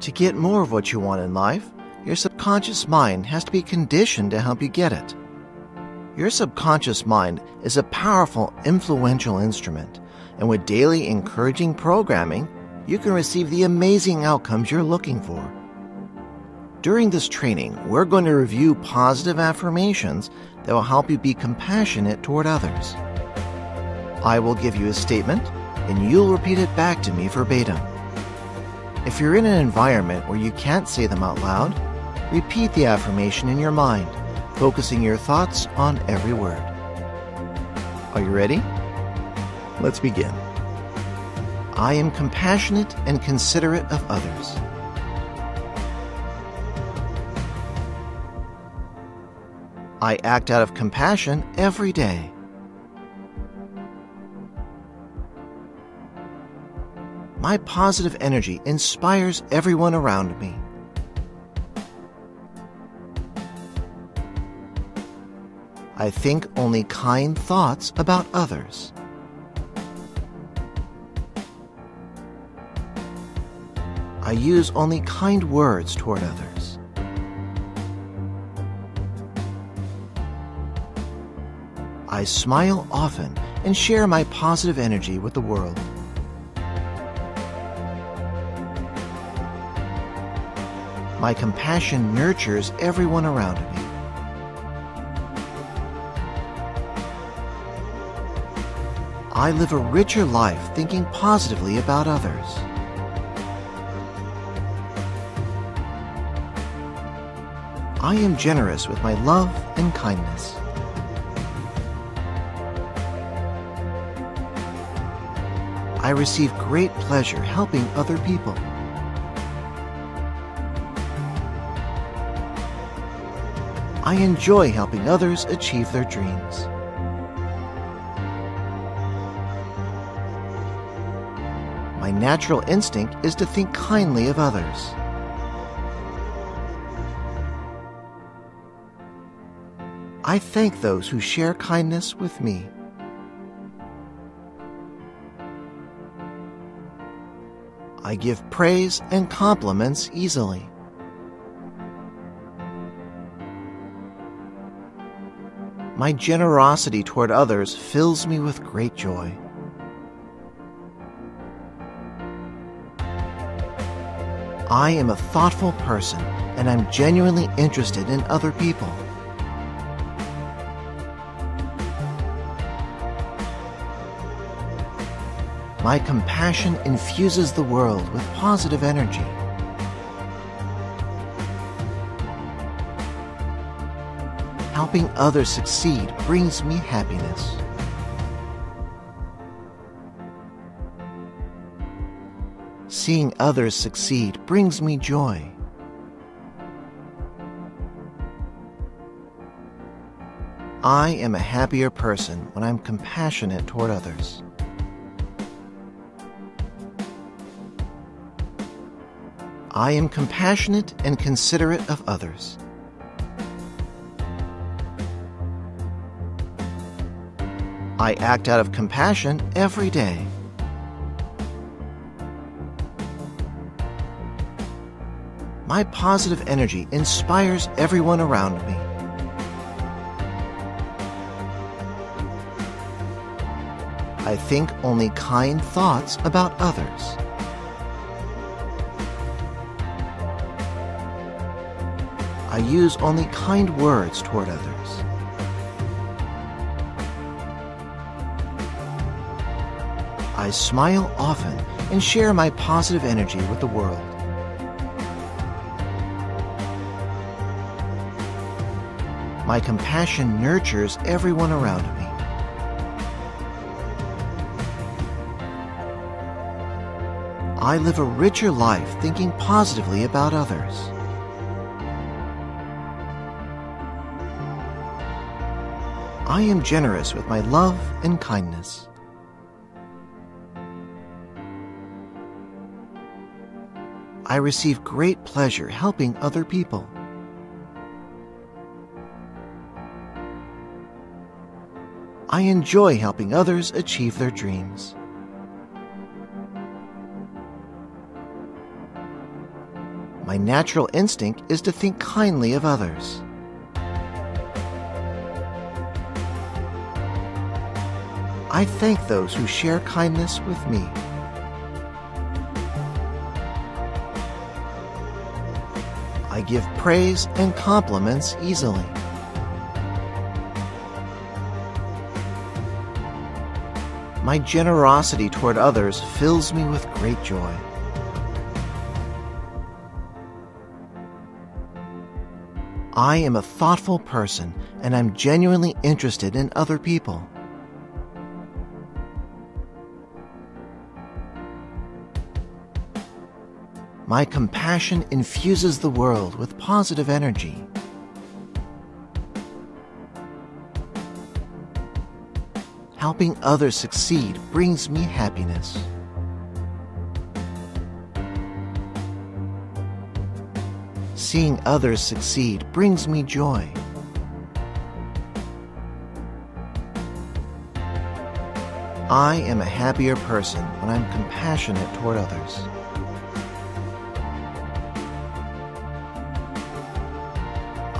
To get more of what you want in life, your subconscious mind has to be conditioned to help you get it. Your subconscious mind is a powerful, influential instrument, and with daily encouraging programming, you can receive the amazing outcomes you're looking for. During this training, we're going to review positive affirmations that will help you be compassionate toward others. I will give you a statement, and you'll repeat it back to me verbatim. If you're in an environment where you can't say them out loud, repeat the affirmation in your mind, focusing your thoughts on every word. Are you ready? Let's begin. I am compassionate and considerate of others. I act out of compassion every day. My positive energy inspires everyone around me. I think only kind thoughts about others. I use only kind words toward others. I smile often and share my positive energy with the world. My compassion nurtures everyone around me. I live a richer life thinking positively about others. I am generous with my love and kindness. I receive great pleasure helping other people. I enjoy helping others achieve their dreams. My natural instinct is to think kindly of others. I thank those who share kindness with me. I give praise and compliments easily. My generosity toward others fills me with great joy. I am a thoughtful person and I'm genuinely interested in other people. My compassion infuses the world with positive energy. Helping others succeed brings me happiness. Seeing others succeed brings me joy. I am a happier person when I'm compassionate toward others. I am compassionate and considerate of others. I act out of compassion every day. My positive energy inspires everyone around me. I think only kind thoughts about others. I use only kind words toward others. I smile often and share my positive energy with the world. My compassion nurtures everyone around me. I live a richer life thinking positively about others. I am generous with my love and kindness. I receive great pleasure helping other people. I enjoy helping others achieve their dreams. My natural instinct is to think kindly of others. I thank those who share kindness with me. Give praise and compliments easily. My generosity toward others fills me with great joy. I am a thoughtful person and I'm genuinely interested in other people. My compassion infuses the world with positive energy. Helping others succeed brings me happiness. Seeing others succeed brings me joy. I am a happier person when I'm compassionate toward others.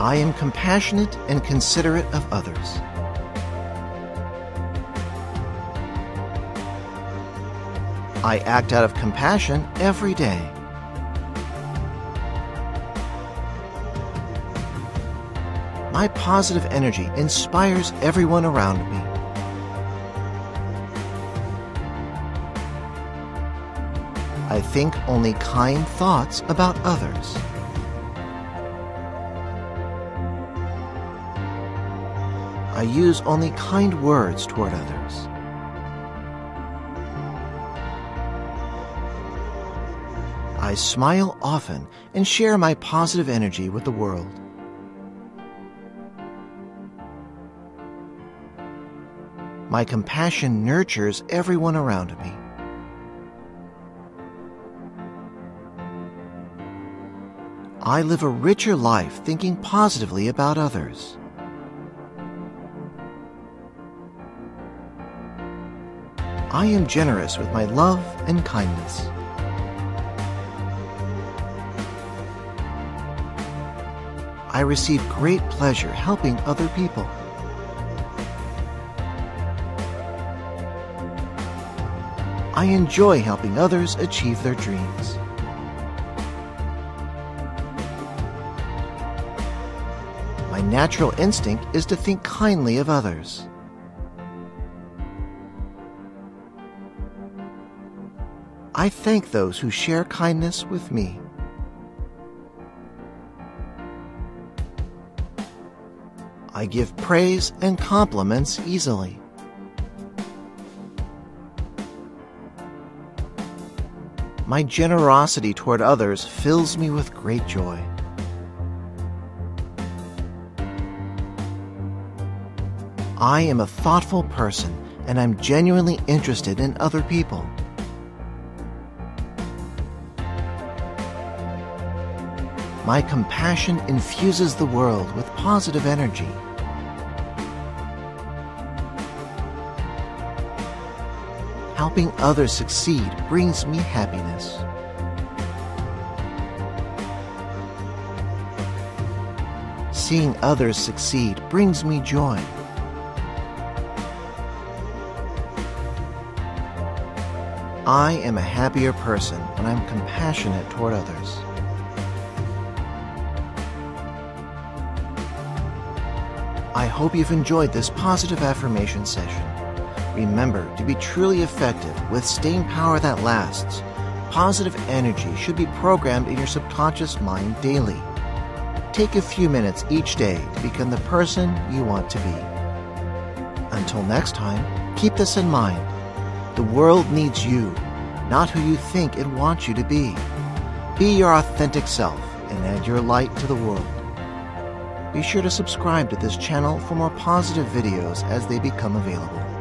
I am compassionate and considerate of others. I act out of compassion every day. My positive energy inspires everyone around me. I think only kind thoughts about others. I use only kind words toward others. I smile often and share my positive energy with the world. My compassion nurtures everyone around me. I live a richer life thinking positively about others. I am generous with my love and kindness. I receive great pleasure helping other people. I enjoy helping others achieve their dreams. My natural instinct is to think kindly of others. I thank those who share kindness with me. I give praise and compliments easily. My generosity toward others fills me with great joy. I am a thoughtful person and I'm genuinely interested in other people. My compassion infuses the world with positive energy. Helping others succeed brings me happiness. Seeing others succeed brings me joy. I am a happier person when I'm compassionate toward others. I hope you've enjoyed this positive affirmation session. Remember, to be truly effective with staying power that lasts, positive energy should be programmed in your subconscious mind daily. Take a few minutes each day to become the person you want to be. Until next time, keep this in mind. The world needs you, not who you think it wants you to be. Be your authentic self and add your light to the world. Be sure to subscribe to this channel for more positive videos as they become available.